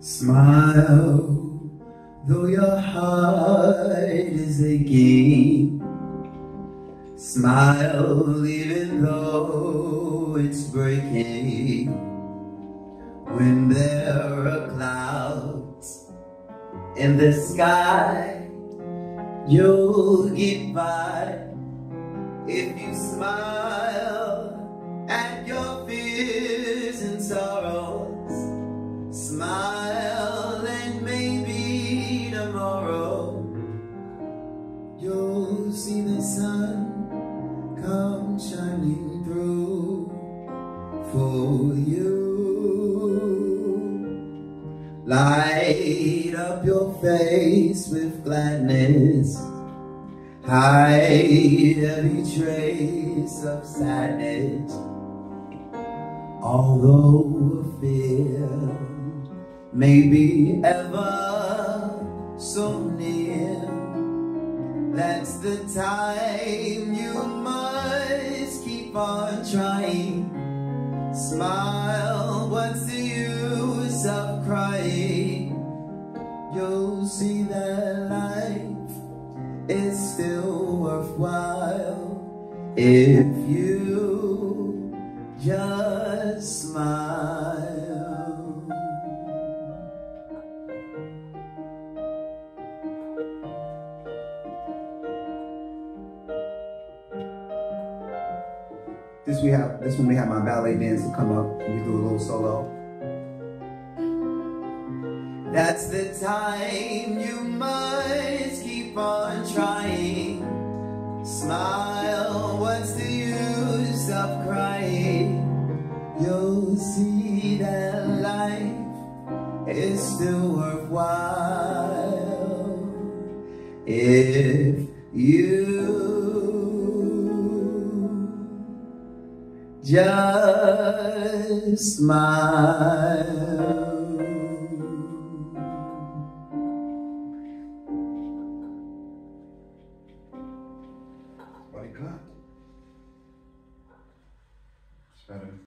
Smile, though your heart is aching. Smile, even though it's breaking. When there are clouds in the sky, you'll get by if you smile at your fears and sorrows. Smile and maybe tomorrow you'll see the sun come shining through for you. Light up your face with gladness. Hide every trace of sadness. Although fear may be ever so near, that's the time you must keep on trying. Smile, what's the worthwhile if you just smile. This we have. This one we have my ballet dancer come up we do a little solo. That's the time you must It's still worthwhile if you just smile. Body clap. It's better.